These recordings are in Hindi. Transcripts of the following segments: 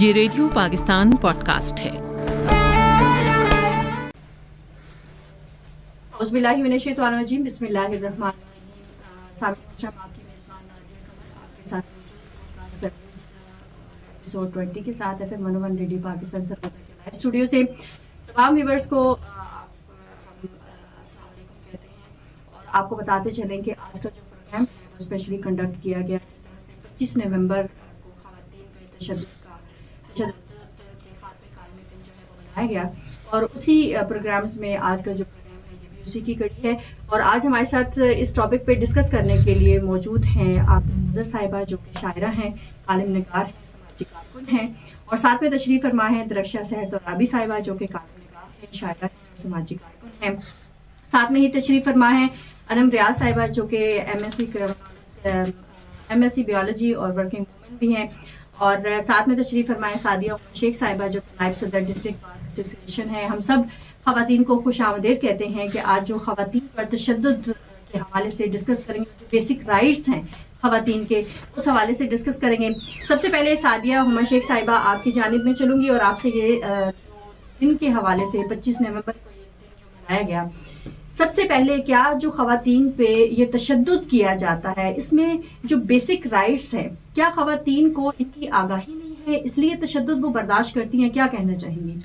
ये रेडियो पाकिस्तान पॉडकास्ट है। बिस्मिल्लाहिर्रहमानिर्रहीम बिस्मिल्लाहिर्रहमानिर्रहीम। साबिर आपकी मेजबान नाजिया कमर आपके साथ एपिसोड 20 के साथ एफएम मनोवन रेडियो पाकिस्तान से स्टूडियो से तमाम व्यूवर्स को आपको बताते चलें कि आज का जो प्रोग्राम है, वो स्पेशली कंडक्ट किया गया पच्चीस नवंबर को खातन पे तशद बनाया गया। और उसी प्रोग्राम्स में आज का जो प्रोग्राम है, ये भी उसी की कड़ी है। और आज हमारे साथ, इस टॉपिक पे डिस्कस करने के लिए मौजूद हैं आप, नज़र साहिबा, जो कि शायरा हैं आलिम नगार हैं, समाजी कारकुन हैं। और साथ में तशरीफ़ फरमा है दरक्षा सहर तोराबी साहिबा, जो कि कालिम नगार हैं, शायरा हैं समाजी कारकुन हैं। साथ में ही तशरीफ़ फरमा है अनम रियाज साहिबा, जो कि M S C M S C biology और वर्किंग वूमेन भी हैं। और साथ में तशरीफ़ फरमाए सादिया शेख साहिबा, जो नायब सदर डिस्ट्रिक्ट बार एसोसिएशन है, हम सब खातन को खुश आमदेद कहते हैं कि आज जो खातन पर तशद के हवाले से डिस्कस करेंगे, जो बेसिक राइट्स हैं खातन के, उस हवाले से डिस्कस करेंगे। सबसे पहले सादिया, हुमा शेख साहिबा, आपकी जानब में चलूँगी और आपसे ये दिन के हवाले से पच्चीस नवंबर को ये दिन जो मनाया गया। सबसे पहले क्या जो खातन पे ये तशद किया जाता है, इसमें जो बेसिक राइट्स हैं, क्या खातन को इनकी आगाही नहीं है, इसलिए तशद वो बर्दाश्त करती हैं, क्या कहना चाहेंगी?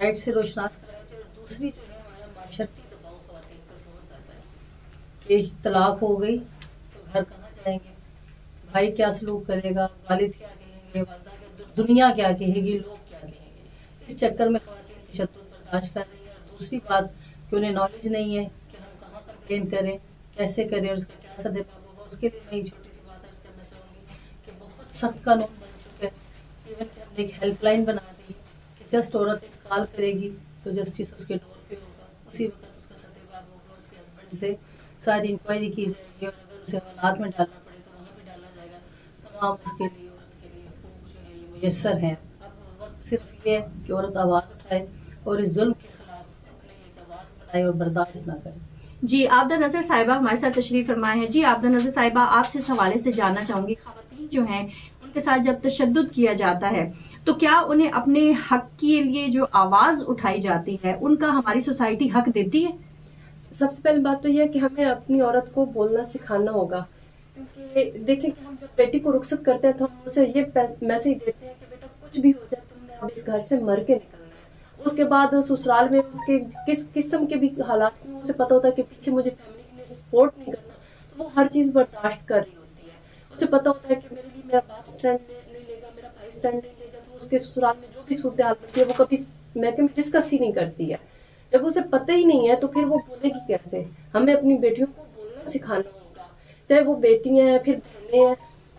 राइट से रोशनात दूसरी जो है हमारा माशरती दबाव खातन पर बहुत ज़्यादा है। कि तलाक हो गई तो घर कहाँ जाएँगे? भाई क्या सलूक करेगा? वालिद क्या कहेंगे? वालदा दुनिया क्या कहेगी, लोग क्या कहेंगे? इस चक्कर में खातन तशद बर्दाश्त कर रही है। और दूसरी बात, कि उन्हें नॉलेज नहीं है कि हम कहाँ कंप्लेन करें, कैसे करें, और उसका क्या सदभाव होगा। उसके लिए मैं छोटी सी बात अर्ज़ करना चाहूँगी कि बहुत सख्त कानून बन चुके हैं। इवन कि हमने एक हेल्पलाइन बना दी कि जस्ट औरत कॉल करेगी तो जस्टिस उसके डोर पे होगा। उसी वक्त उसका सदभाव होगा, उसके हस्बैंड से सारी इंक्वायरी की जाएगी, और अगर उसे हालात में डालना पड़े तो वहाँ भी डाला जाएगा। तमाम उसके लिए मैसर हैं। सिर्फ़ ये कि औरत आवाज़ उठाए और इस जुल्म के खिलाफ अपने आवाज़ बढ़ाए और बर्दाश्त ना करे। जी आपदा नज़र साहिबा हमारे साथ तशरीफ़ फरमाए हैं। जी आपदा नज़र साहिबा आपसे इस हवाले से जानना चाहूँगी खातन जो हैं उनके साथ जब तशद किया जाता है तो क्या उन्हें अपने हक के लिए जो आवाज़ उठाई जाती है उनका हमारी सोसाइटी हक देती है? सबसे पहली बात तो यह है कि हमें अपनी औरत को बोलना सिखाना होगा। क्योंकि देखें कि हम जब बेटी को रुखसत करते हैं तो हम उसे ये मैसेज देते हैं कि बेटा कुछ भी हो जाए, तुमने अब इस घर से मर के निकलना है। उसके बाद ससुराल में उसके किस किस्म के भी हालात में उसे पता होता है कि पीछे मुझे फैमिली ने सपोर्ट नहीं करना तो वो हर चीज़ बर्दाश्त कर रही होती है। उसे पता होता है कि मेरे लिए मेरा बाप स्टैंड नहीं लेगा, मेरा भाई स्टैंड नहीं लेगा तो उसके ससुराल में जो भी सूरत हाल बनती है, वो कभी मैं डिस्कस ही नहीं करती है। जब उसे पता ही नहीं है तो फिर वो बोलेगी कैसे? हमें अपनी बेटियों को बोलना, सिखाना चाहे वो बेटियाँ हैं, फिर बहनें हैं,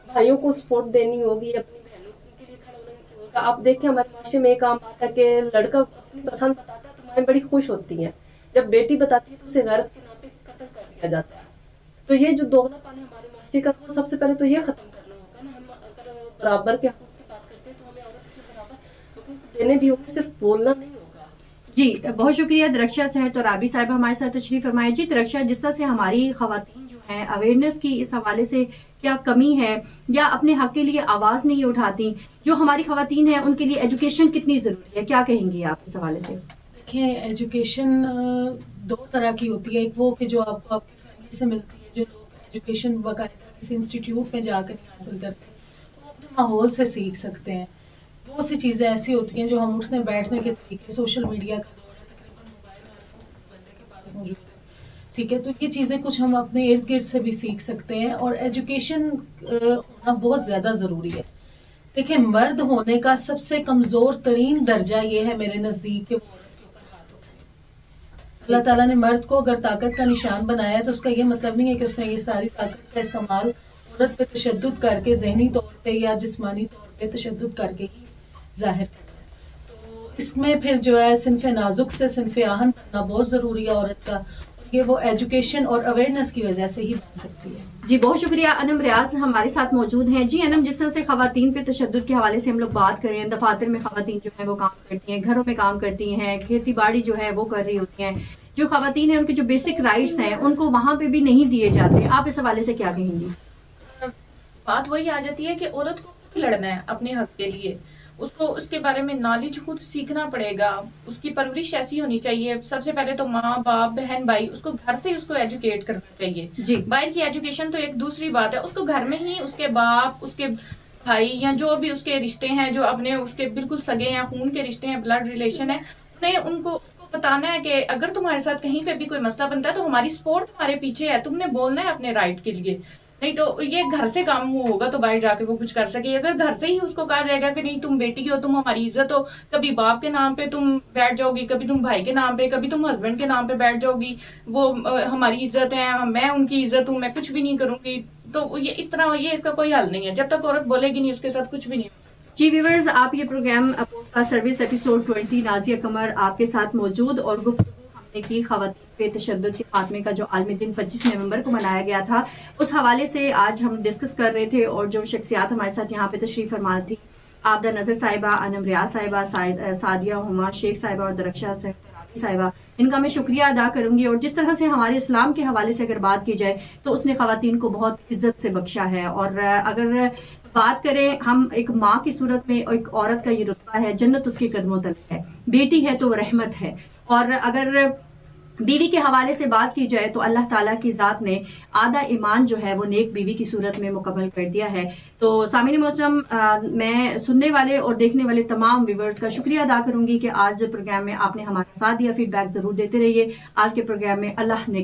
भाइयों को सपोर्ट देनी होगी, अपनी बहनों के लिए खड़ा होगा। आप देखें हमारे माशरे में एक आम बात है कि लड़का अपनी पसंद बताता है तो माएँ बड़ी खुश होती हैं। जब बेटी बताती है तो उसे गैरत के नाम पे कत्ल कर दिया जाता है। तो ये जो दोगलापन है हमारे माशरे का तो सबसे पहले तो ये खत्म करना होगा ना। हम अगर बराबर के हकूक की बात करते हैं तो हमें औरत के बराबर देने भी होंगे, सिर्फ़ बोलना नहीं जी, बहुत शुक्रिया, दरक्षा सहर तो राबी साहब हमारे साथ तशरीफ़ फरमाए। जी, दरक्षा, जिस तरह से हमारी खातन है। अवेयरनेस की इस हवाले से क्या कमी है या अपने हक के लिए आवाज़ नहीं उठाती? जो हमारी खातन है, उनके लिए एजुकेशन कितनी ज़रूरी है? क्या कहेंगी आप इस हवाले से? देखिए एजुकेशन दो तरह की होती है। एक वो कि जो आपको आपकी फैमिली से मिलती है, जो लोग एजुकेशन बाकायदा किसी इंस्टीट्यूट में जाकर हासिल करते हैं, वो अपने माहौल से सीख सकते हैं। बहुत सी चीज़ें ऐसी होती हैं जो हम उठने बैठने के तरीके सोशल मीडिया का दौर है, तकरीबन मोबाइल बंदे के पास मौजूद ठीक है? तो ये चीज़ें कुछ हम अपने इर्द गिर्द से भी सीख सकते हैं और एजुकेशन होना बहुत ज़्यादा ज़रूरी है। देखिए, मर्द होने का सबसे कमज़ोर तरीन दर्जा ये है मेरे नज़दीक के अल्लाह ताला ने मर्द को अगर ताकत का निशान बनाया है तो उसका ये मतलब नहीं है कि उसने ये सारी ताकत का इस्तेमाल औरत पे तशद करके, जहनी तौर पे या जिसमानी तौर पे तशद करके ही ज़ाहिर करना है। तो इसमें फिर जो है, सिनफ नाजुक से सिनफ आहन बनना बहुत ज़रूरी है औरत का। ये वो एजुकेशन और अवेयरनेस की वजह से ही बन सकती है। जी बहुत शुक्रिया अनम रियाज हमारे साथ मौजूद हैं। जी अनम जिस तरह से खातन पे तशद के हवाले से हम लोग बात करें दफातर में खातन जो है वो काम करती हैं घरों में काम करती हैं खेती बाड़ी जो है वो कर रही होती हैं। जो खातन है उनके जो बेसिक राइट्स हैं उनको वहाँ पे भी नहीं दिए जाते। आप इस हवाले से क्या कहेंगी? बात वही आ जाती है कि औरत को लड़ना है अपने हक के लिए। उसको उसके बारे में नॉलेज खुद सीखना पड़ेगा। उसकी परवरिश ऐसी होनी चाहिए। सबसे पहले तो माँ बाप बहन भाई उसको घर से उसको एजुकेट करना चाहिए। जी। बाहर की एजुकेशन तो एक दूसरी बात है। उसको घर में ही उसके बाप उसके भाई या जो भी उसके रिश्ते हैं जो अपने उसके बिल्कुल सगे हैं खून के रिश्ते हैं ब्लड रिलेशन है उन्हें उनको बताना है कि अगर तुम्हारे साथ कहीं पे भी कोई मसला बनता है तो हमारी सपोर्ट तुम्हारे पीछे है। तुमने बोलना है अपने राइट के लिए। नहीं तो ये घर से काम हुआ होगा तो बाहर जाके वो कुछ कर सके। अगर घर से ही उसको कहा जाएगा कि नहीं, तुम बेटी हो, तुम हमारी इज़्ज़त हो, कभी बाप के नाम पे तुम बैठ जाओगी, कभी तुम भाई के नाम पे, कभी तुम हस्बैंड के नाम पे बैठ जाओगी, वो हमारी इज़्ज़त है मैं उनकी इज़्ज़त हूँ, मैं कुछ भी नहीं करूँगी। तो ये इस तरह ये इसका कोई हल नहीं है। जब तक औरत बोलेगी नहीं, उसके साथ कुछ भी नहीं जी व्यूवर्स आप ये program service episode 20 Nazia Qamar आपके साथ मौजूद और गुफ्तु हमने की खातन पे तशद के खात्मे का जो आलमी दिन पच्चीस नवंबर को मनाया गया था, उस हवाले से आज हम डिस्कस कर रहे थे और जो शख्सियात हमारे साथ यहाँ पे तशरीफ़ फरमा थी आबदा नज़र साहिबा अनम रियाज साहिबा सादिया, हुमा, शेख साहिबा और दरक्षा साहिबा इनका मैं शुक्रिया अदा करूँगी। और जिस तरह से हमारे इस्लाम के हवाले से अगर बात की जाए तो उसने खातन को बहुत इज़्ज़त से बख्शा है। और अगर बात करें हम एक माँ की सूरत में एक औरत का ये रुतबा है, जन्नत उसके कदमों तक है। बेटी है तो रहमत है। और अगर बीवी के हवाले से बात की जाए तो अल्लाह ताला की ज़ात ने आधा ईमान जो है वो नेक बीवी की सूरत में मुकम्मल कर दिया है। तो सामिन मोहरम मैं सुनने वाले और देखने वाले तमाम व्यूवर्स का शुक्रिया अदा करूँगी कि आज प्रोग्राम में आपने हमारा साथ दिया। फीडबैक ज़रूर देते रहिए। आज के प्रोग्राम में अल्लाह ने